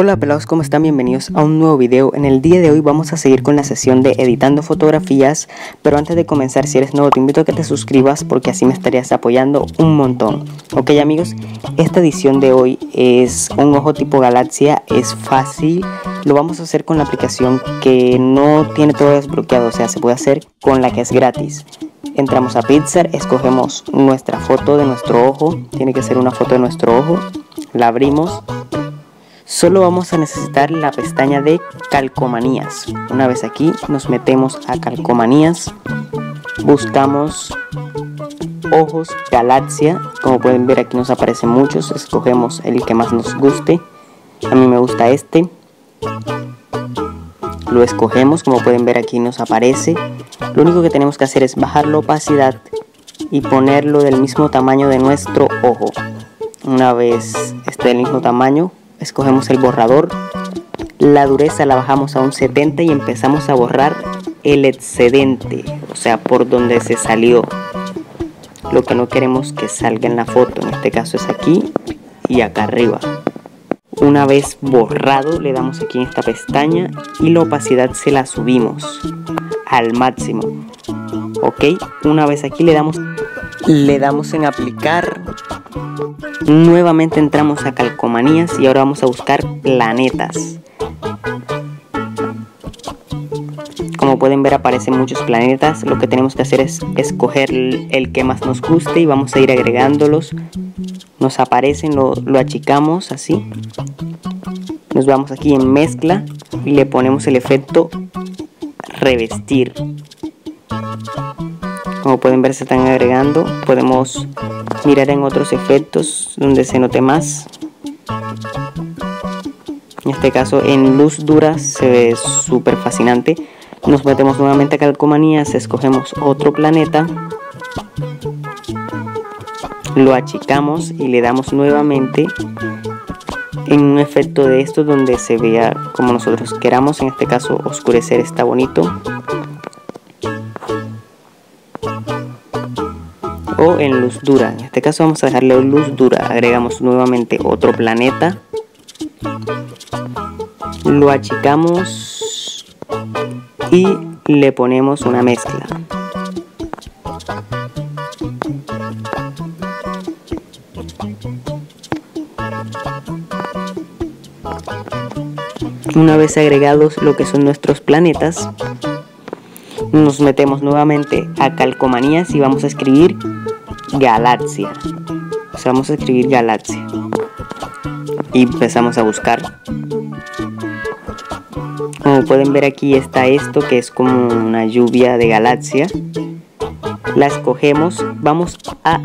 Hola pelados, ¿cómo están? Bienvenidos a un nuevo video. En el día de hoy vamos a seguir con la sesión de editando fotografías, pero antes de comenzar, si eres nuevo, te invito a que te suscribas porque así me estarías apoyando un montón. Ok amigos, esta edición de hoy es un ojo tipo galaxia, es fácil, lo vamos a hacer con la aplicación que no tiene todo desbloqueado, o sea, se puede hacer con la que es gratis. Entramos a Pixar, escogemos nuestra foto de nuestro ojo, tiene que ser una foto de nuestro ojo, la abrimos Solo vamos a necesitar la pestaña de calcomanías. Una vez aquí nos metemos a calcomanías, buscamos ojos galaxia, como pueden ver aquí nos aparecen muchos, escogemos el que más nos guste. A mí me gusta este. Lo escogemos, como pueden ver aquí nos aparece. Lo único que tenemos que hacer es bajar la opacidad y ponerlo del mismo tamaño de nuestro ojo. Una vez esté del mismo tamaño, escogemos el borrador, la dureza la bajamos a un 70 y empezamos a borrar el excedente, o sea, por donde se salió. Lo que no queremos que salga en la foto, en este caso es aquí y acá arriba. Una vez borrado, le damos aquí en esta pestaña y la opacidad se la subimos al máximo. Ok, una vez aquí le damos, le damos en aplicar Nuevamente entramos a calcomanías y ahora vamos a buscar planetas. Como pueden ver aparecen muchos planetas. Lo que tenemos que hacer es escoger el que más nos guste y vamos a ir agregándolos. Nos aparecen, lo, lo achicamos así. Nos vamos aquí en mezcla y le ponemos el efecto revestir. Como pueden ver se están agregando. Podemos mirar en otros efectos donde se note más. En este caso en luz dura se ve súper fascinante. Nos metemos nuevamente a calcomanías, escogemos otro planeta, lo achicamos y le damos nuevamente en un efecto de esto donde se vea como nosotros queramos. En este caso oscurecer está bonito. O en luz dura. En este caso vamos a dejarle luz dura. Agregamos nuevamente otro planeta. Lo achicamos y le ponemos una mezcla. Una vez agregados lo que son nuestros planetas, nos metemos nuevamente a calcomanías y vamos a escribir galaxia. O sea, vamos a escribir galaxia. Y empezamos a buscar. Como pueden ver aquí está esto que es como una lluvia de galaxia. La escogemos. Vamos a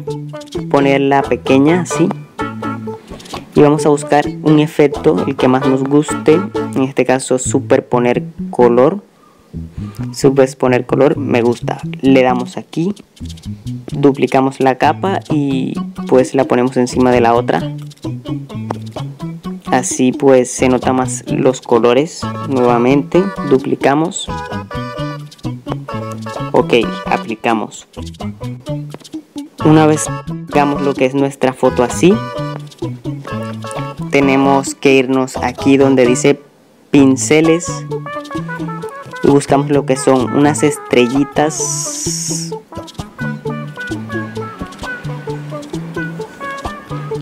ponerla pequeña así. Y vamos a buscar un efecto, el que más nos guste. En este caso superponer color poner color me gusta. Le damos aquí duplicamos la capa y pues la ponemos encima de la otra. Así pues se nota más los colores nuevamente. Duplicamos. Ok aplicamos. Una vez hagamos lo que es nuestra foto así tenemos que irnos aquí donde dice pinceles y buscamos lo que son unas estrellitas.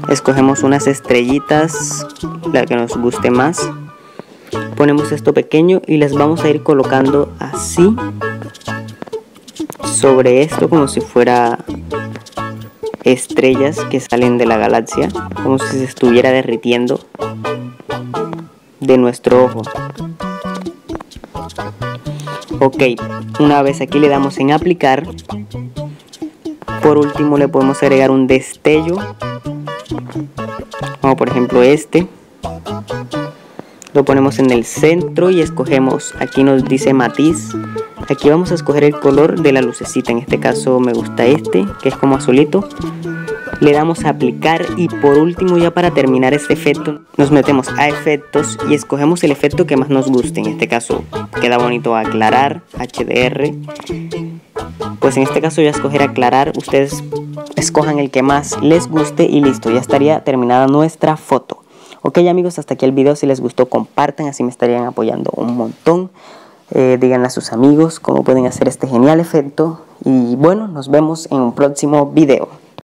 Escogemos unas estrellitas la que nos guste más. Ponemos esto pequeño y las vamos a ir colocando así sobre esto como si fuera estrellas que salen de la galaxia como si se estuviera derritiendo de nuestro ojo Ok, una vez aquí le damos en aplicar. Por último le podemos agregar un destello. Como por ejemplo este. Lo ponemos en el centro y escogemos, aquí nos dice matiz. Aquí vamos a escoger el color de la lucecita. En este caso me gusta este, que es como azulito le damos a aplicar y por último ya para terminar este efecto nos metemos a efectos y escogemos el efecto que más nos guste en este caso queda bonito aclarar HDR pues en este caso voy a escoger aclarar ustedes escojan el que más les guste y listo ya estaría terminada nuestra foto Ok amigos, hasta aquí el video. Si les gustó, compartan, así me estarían apoyando un montón. Eh, díganle a sus amigos cómo pueden hacer este genial efecto. Y bueno, nos vemos en un próximo video.